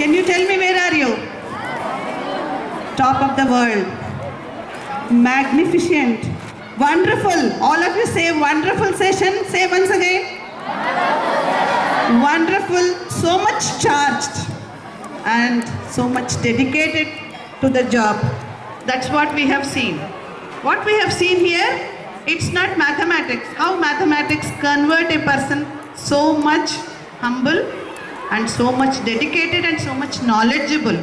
Can you tell me where are you? Top of the world. Magnificent. Wonderful. All of you say wonderful session. Say once again. Wonderful. So much charged and so much dedicated to the job. That's what we have seen. What we have seen here, it's not mathematics. How mathematics convert a person so much humble and so much dedicated and so much knowledgeable.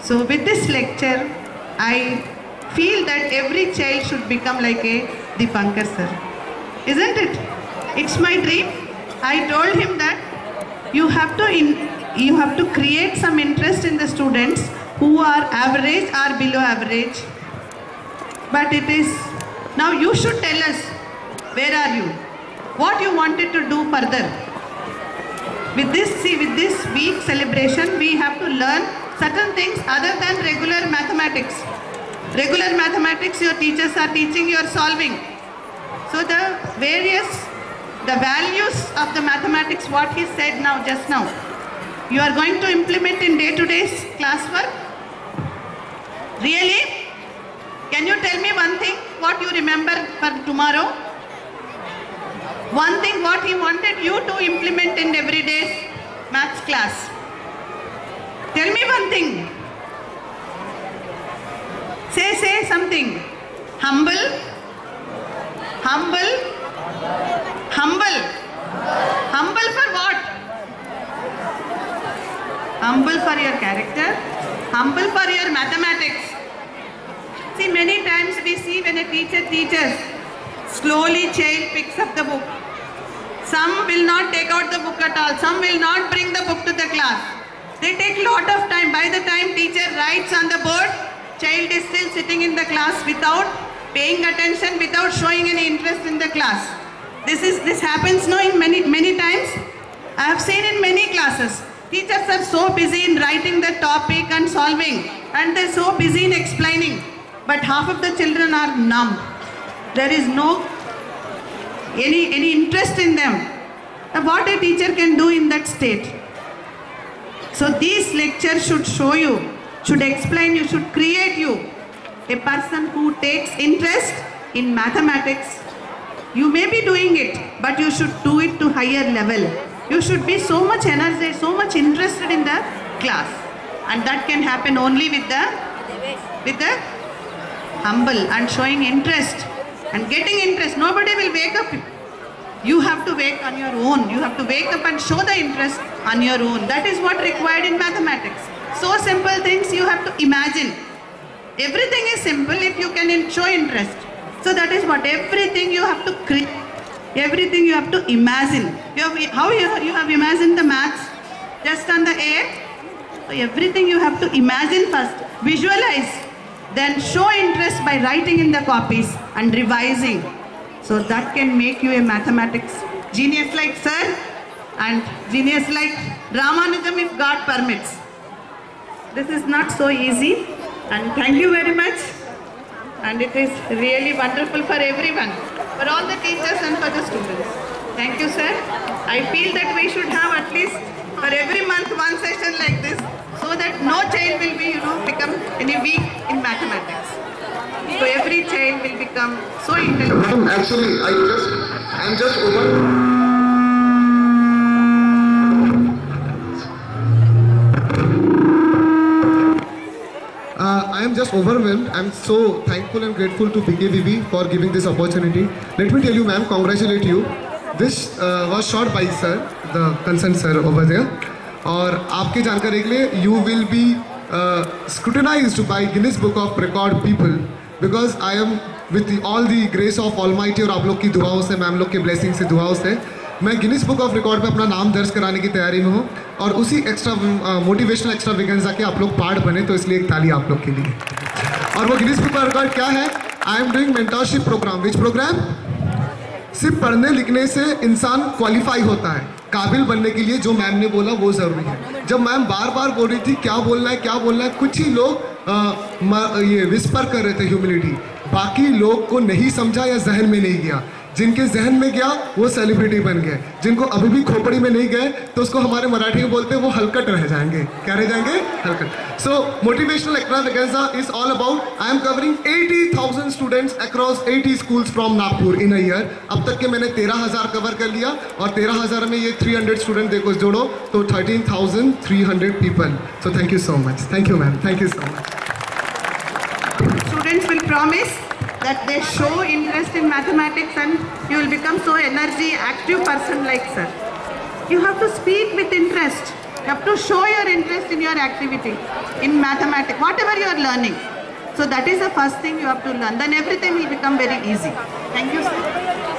So with this lecture, I feel that every child should become like a Deepankar sir. Isn't it? It's my dream. I told him that you have to in, you have to create some interest in the students who are average or below average. But it is now you should tell us where are you? What you wanted to do further? With this, see, with this week celebration, we have to learn certain things other than regular mathematics. Regular mathematics, your teachers are teaching, you are solving. So the various, the values of the mathematics, what he said now, just now, you are going to implement in day-to-day classwork? Really? Can you tell me one thing, what you remember for tomorrow? One thing what he wanted you to implement in everyday's maths class. Tell me one thing. Say, say something. Humble. Humble. Humble. Humble for what? Humble for your character. Humble for your mathematics. See, many times we see when a teacher teaches, slowly child picks up the book. Some will not take out the book at all. Some will not bring the book to the class. They take a lot of time. By the time teacher writes on the board, child is still sitting in the class without paying attention, without showing any interest in the class. This is this happens now in many many times. I have seen in many classes. Teachers are so busy in writing the topic and solving, and they're so busy in explaining. But half of the children are numb. There is no any any interest in them. Now, what a teacher can do in that state. So these lectures should show you, should explain you, should create you a person who takes interest in mathematics. You may be doing it, but you should do it to higher level. You should be so much energized, so much interested in the class. And that can happen only with the with the humble and showing interest and getting interest. Nobody will wake up. You have to wake on your own. You have to wake up and show the interest on your own. That is what required in mathematics. So simple things you have to imagine. Everything is simple if you can show interest. So that is what everything you have to create. Everything you have to imagine. You have, how you, you have imagined the maths? Just on the air? So everything you have to imagine first. Visualize. Then show interest by writing in the copies and revising. So that can make you a mathematics genius like sir and genius like Ramanujam if God permits. This is not so easy and thank you very much. And it is really wonderful for everyone, for all the teachers and for the students. Thank you sir. I feel that we should have at least for every month one session like this so that no child will be, you know, become any weak in mathematics. So every child will become so intelligent. Actually, I just, I'm just over. Uh, I am just overwhelmed. I'm so thankful and grateful to BKVV for giving this opportunity. Let me tell you, ma'am, congratulate you. This uh, was shot by sir, the concerned sir over there. और आपके जानकारी के लिए you will be by Guinness Book of Record people because I am with the, all the grace of Almighty और आप लोग की दुआओं से मैम लोग के ब्लेसिंग से दुआओं से मैं गिनीज बुक ऑफ़ रिकॉर्ड पे अपना नाम दर्ज कराने की तैयारी में हूँ और उसी एक्स्ट्रा मोटिवेशनल एक्स्ट्रा विगेंजा के आप लोग पार्ट बने तो इसलिए एक ताली आप लोग के लिए। और वो गिनीज बुक ऑफ़ रिकॉर्ड क्या है? I am doing mentorship program which program सिर्फ़ पढ़ने लिखने से इंसान क्वालिफाई होता है। काबिल बनने के लिए जो मैम ने बोला वो ज़रूरी है। जब मैम बार बार बोल रही थी क्या बोलना है क्या बोलना है कुछ ही लोग आ, ये विस्पर कर रहे थे ह्यूमिलिटी बाकी लोग को नहीं समझा या जहन में नहीं गया। जिनके जहन में गया वो सेलिब्रिटी बन गए। जिनको अभी भी खोपड़ी में नहीं गए तो उसको हमारे मराठी में बोलते हैं वो हलकट रह जाएँगे। क्या रह जाएँगे? हलकट। So motivational extravaganza is all about I am covering 80,000 students across 80 schools from Nagpur in a year अब तक के मैंने 13,000 कवर कर लिया और 13,000 में ये 300 स्टूडेंट देखो जोड़ो तो 13,300 people so thank you so much thank you ma'am thank you so much Students will promise that they show interest in mathematics and you will become so energy active person like sir. You have to speak with interest. You have to show your interest in your activity in mathematics, whatever you are learning. So that is the first thing you have to learn. Then everything will become very easy. Thank you, sir.